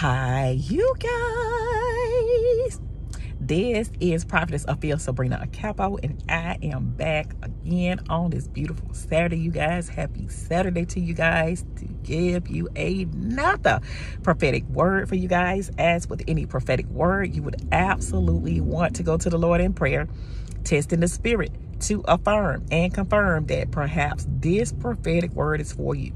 Hi, you guys. This is Prophetess Afia Sebrena Akakpo, and I am back again on this beautiful Saturday, you guys. Happy Saturday to you guys to give you another prophetic word for you guys. As with any prophetic word, you would absolutely want to go to the Lord in prayer, testing the spirit to affirm and confirm that perhaps this prophetic word is for you.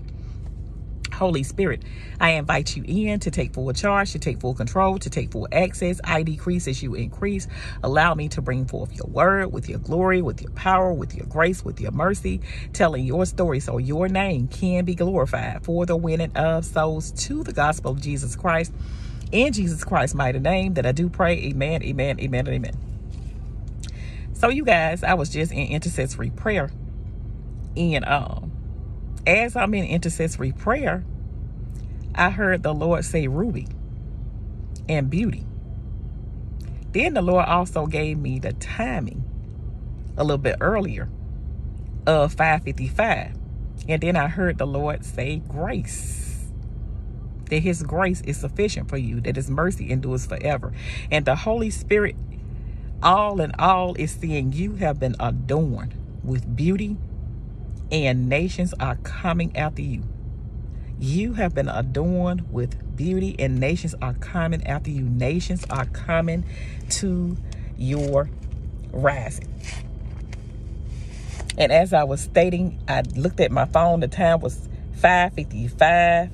Holy Spirit, I invite you in to take full charge, to take full control, to take full access. I decrease as you increase. Allow me to bring forth your word with your glory, with your power, with your grace, with your mercy, telling your story so your name can be glorified for the winning of souls to the gospel of Jesus Christ. In Jesus Christ's mighty name that I do pray. Amen, amen, amen, amen. So you guys, I was just in intercessory prayer. And um, as I'm in intercessory prayer, I heard the Lord say ruby and beauty. Then the Lord also gave me the timing a little bit earlier of 555. And then I heard the Lord say grace. That his grace is sufficient for you, that his mercy endures forever. And the Holy Spirit, all in all, is seeing you have been adorned with beauty and nations are coming after you. You have been adorned with beauty, and nations are coming after you. Nations are coming to your rising. And as I was stating, I looked at my phone. The time was 5.55.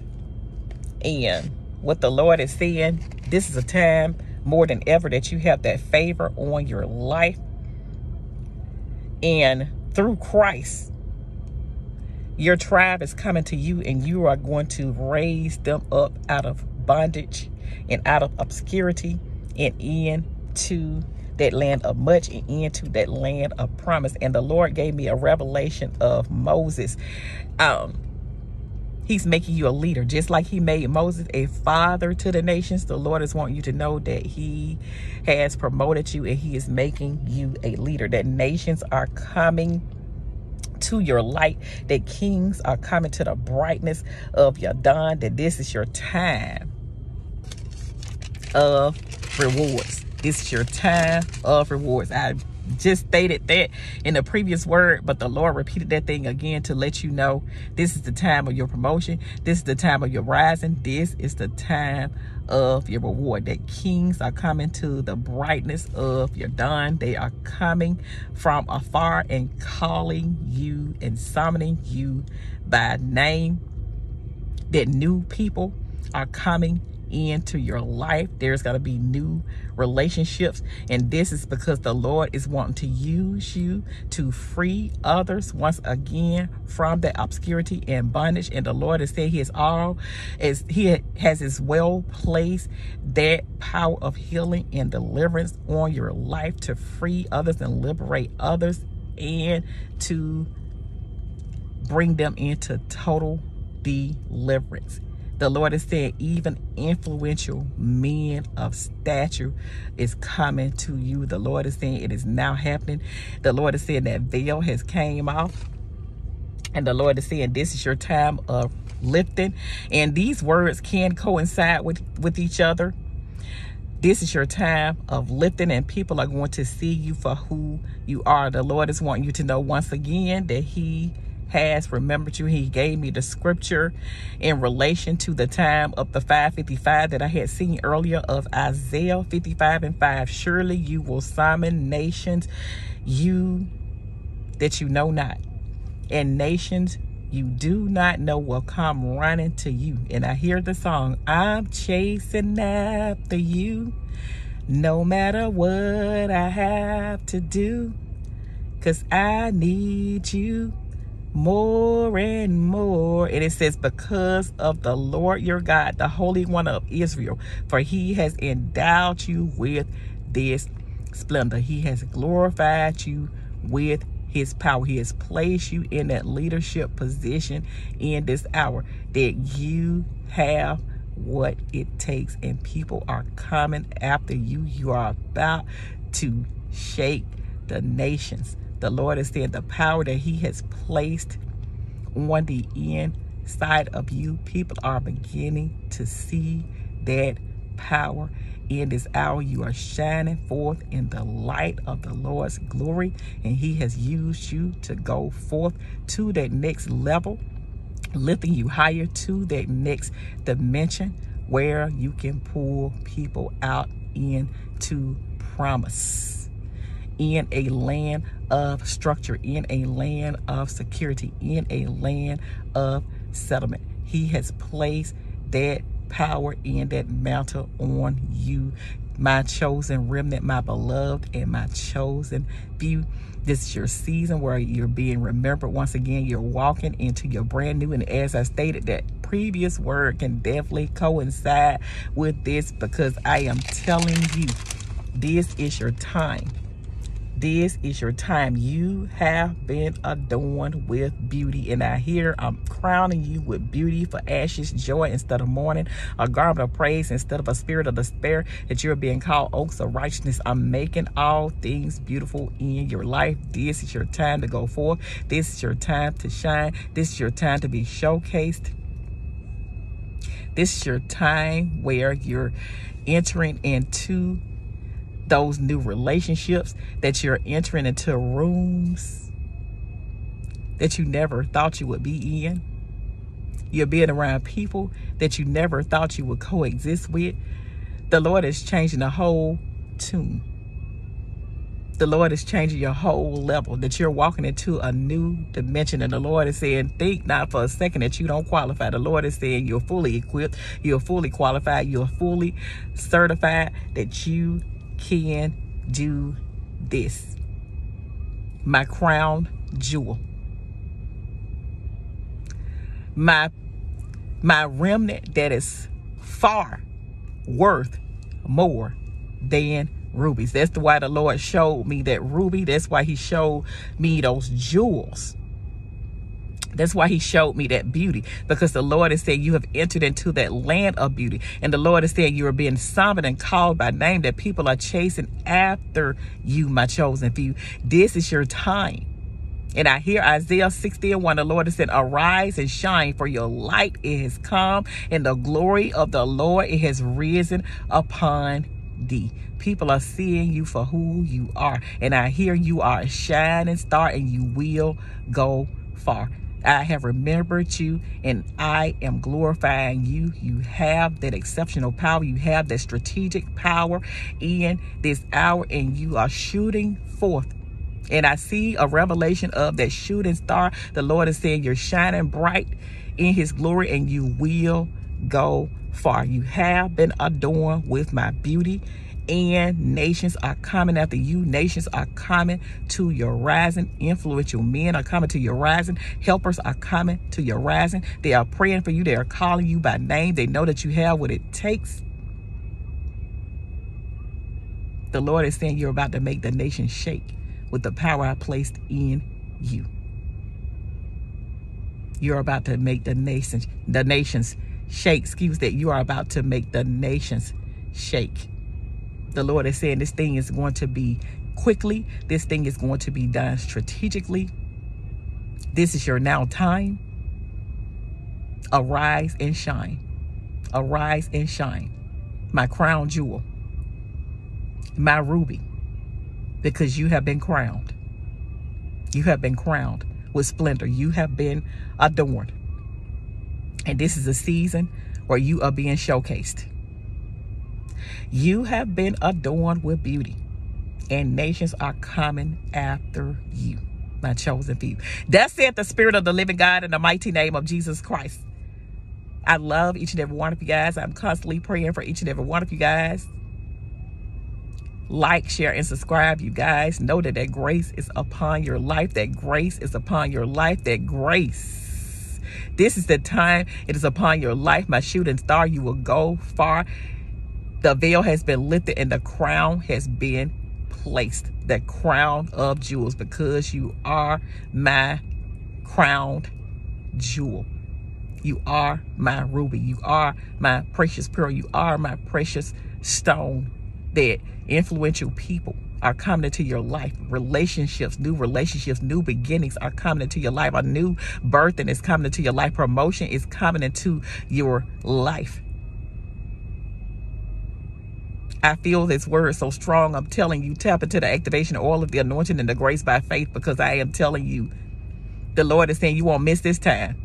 And what the Lord is saying, this is a time more than ever that you have that favor on your life. And through Christ, your tribe is coming to you and you are going to raise them up out of bondage and out of obscurity and into that land of much and into that land of promise. And the Lord gave me a revelation of Moses. Um, He's making you a leader, just like he made Moses a father to the nations. The Lord is wanting you to know that he has promoted you and he is making you a leader, that nations are coming to your light, that kings are coming to the brightness of your dawn, that this is your time of rewards. This is your time of rewards. I just stated that in the previous word, but the Lord repeated that thing again to let you know this is the time of your promotion. This is the time of your rising. This is the time of your reward. That kings are coming to the brightness of your dawn. They are coming from afar and calling you and summoning you by name. That new people are coming into your life. There's got to be new relationships. And this is because the Lord is wanting to use you to free others once again from that obscurity and bondage. And the Lord has said he is all, as he has his well placed that power of healing and deliverance on your life to free others and liberate others and to bring them into total deliverance. The Lord is saying even influential men of stature is coming to you. The Lord is saying it is now happening. The Lord is saying that veil has came off. And the Lord is saying this is your time of lifting. And these words can coincide with, with each other. This is your time of lifting and people are going to see you for who you are. The Lord is wanting you to know once again that he has remembered you. He gave me the scripture in relation to the time of the 555 that I had seen earlier of Isaiah 55 and 5. Surely you will summon nations you that you know not, and nations you do not know will come running to you. And I hear the song, I'm chasing after you, no matter what I have to do, because I need you more and more. And it says, because of the Lord your God, the Holy One of Israel, for he has endowed you with this splendor. He has glorified you with his power. He has placed you in that leadership position in this hour that you have what it takes and people are coming after you. You are about to shake the nations. The Lord is saying the power that he has placed on the inside of you, people are beginning to see that power in this hour. You are shining forth in the light of the Lord's glory, and He has used you to go forth to that next level, lifting you higher to that next dimension where you can pull people out into promise in a land of structure, in a land of security, in a land of settlement. He has placed that power and that mantle on you, my chosen remnant, my beloved and my chosen few. This is your season where you're being remembered. Once again, you're walking into your brand new. And as I stated, that previous word can definitely coincide with this because I am telling you, this is your time this is your time. You have been adorned with beauty. And I hear I'm crowning you with beauty for ashes, joy instead of mourning, a garment of praise instead of a spirit of despair, that you're being called oaks of righteousness. I'm making all things beautiful in your life. This is your time to go forth. This is your time to shine. This is your time to be showcased. This is your time where you're entering into those new relationships, that you're entering into rooms that you never thought you would be in. You're being around people that you never thought you would coexist with. The Lord is changing the whole tune. The Lord is changing your whole level, that you're walking into a new dimension. And the Lord is saying, think not for a second that you don't qualify. The Lord is saying you're fully equipped, you're fully qualified, you're fully certified, that you can do this. My crown jewel. My my remnant that is far worth more than rubies. That's why the Lord showed me that ruby. That's why he showed me those jewels that's why he showed me that beauty because the Lord is saying you have entered into that land of beauty. And the Lord is saying you are being summoned and called by name that people are chasing after you, my chosen few. This is your time. And I hear Isaiah 60 and 1, the Lord has said, Arise and shine, for your light is come, and the glory of the Lord it has risen upon thee. People are seeing you for who you are. And I hear you are a shining star, and you will go far. I have remembered you and I am glorifying you. You have that exceptional power. You have that strategic power in this hour and you are shooting forth. And I see a revelation of that shooting star. The Lord is saying you're shining bright in his glory and you will go far. You have been adorned with my beauty and nations are coming after you. Nations are coming to your rising. Influential men are coming to your rising. Helpers are coming to your rising. They are praying for you. They are calling you by name. They know that you have what it takes. The Lord is saying you're about to make the nation shake with the power I placed in you. You're about to make the nations, the nations shake. Excuse that. You are about to make the nations shake the Lord is saying this thing is going to be quickly. This thing is going to be done strategically. This is your now time. Arise and shine. Arise and shine. My crown jewel. My ruby. Because you have been crowned. You have been crowned with splendor. You have been adorned. And this is a season where you are being showcased. You have been adorned with beauty, and nations are coming after you, my chosen few. That said, the Spirit of the living God in the mighty name of Jesus Christ. I love each and every one of you guys. I'm constantly praying for each and every one of you guys. Like, share, and subscribe, you guys. Know that that grace is upon your life. That grace is upon your life. That grace. This is the time it is upon your life, my shooting star. You will go far the veil has been lifted and the crown has been placed. The crown of jewels because you are my crowned jewel. You are my ruby. You are my precious pearl. You are my precious stone that influential people are coming into your life. Relationships, new relationships, new beginnings are coming into your life. A new birthing is coming into your life. Promotion is coming into your life. I feel this word so strong. I'm telling you, tap into the activation all of the anointing and the grace by faith because I am telling you, the Lord is saying you won't miss this time.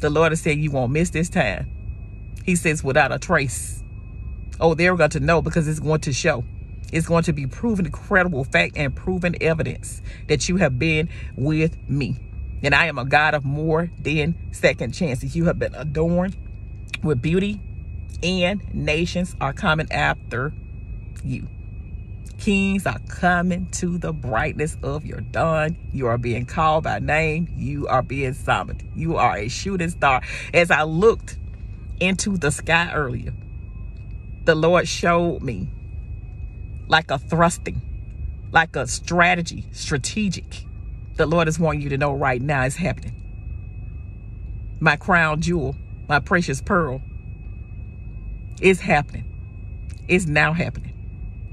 The Lord is saying you won't miss this time. He says without a trace. Oh, they're going to know because it's going to show. It's going to be proven credible fact and proven evidence that you have been with me. And I am a God of more than second chances. You have been adorned with beauty and nations are coming after you. Kings are coming to the brightness of your dawn. You are being called by name. You are being summoned. You are a shooting star. As I looked into the sky earlier, the Lord showed me like a thrusting, like a strategy, strategic. The Lord is wanting you to know right now is happening. My crown jewel, my precious pearl, is happening. It's now happening.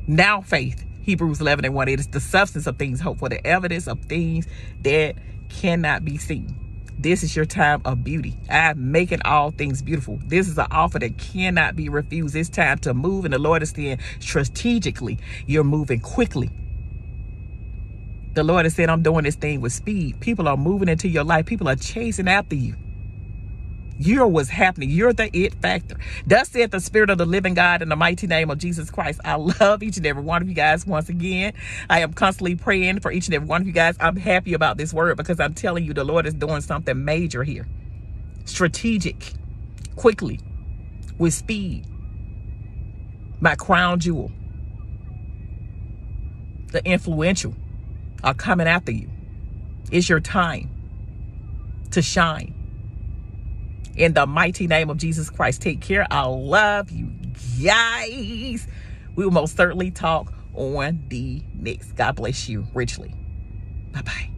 Now faith. Hebrews 11 and 1. It is the substance of things hoped for, the evidence of things that cannot be seen. This is your time of beauty. I'm making all things beautiful. This is an offer that cannot be refused. It's time to move, and the Lord is saying strategically, you're moving quickly. The Lord has said, I'm doing this thing with speed. People are moving into your life, people are chasing after you. You're what's happening. You're the it factor. Thus said the Spirit of the living God in the mighty name of Jesus Christ. I love each and every one of you guys once again. I am constantly praying for each and every one of you guys. I'm happy about this word because I'm telling you the Lord is doing something major here. Strategic, quickly, with speed. My crown jewel. The influential are coming after you. It's your time to shine in the mighty name of Jesus Christ. Take care. I love you guys. We will most certainly talk on the next. God bless you richly. Bye bye.